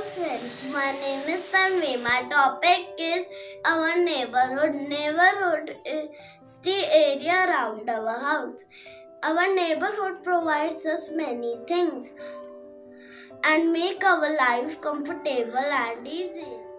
friends, my name is Tanvi. My topic is our neighborhood. Neighborhood is the area around our house. Our neighborhood provides us many things and make our life comfortable and easy.